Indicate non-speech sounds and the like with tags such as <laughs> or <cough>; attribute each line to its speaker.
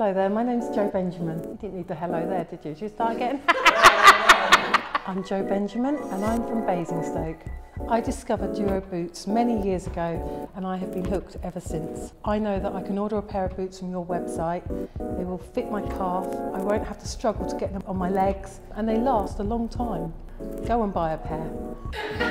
Speaker 1: Hello there, my name's Jo Benjamin. You didn't need the hello there, did you? Should we start again? <laughs> I'm Jo Benjamin and I'm from Basingstoke. I discovered DuoBoots many years ago and I have been hooked ever since. I know that I can order a pair of boots from your website, they will fit my calf, I won't have to struggle to get them on my legs and they last a long time. Go and buy a pair.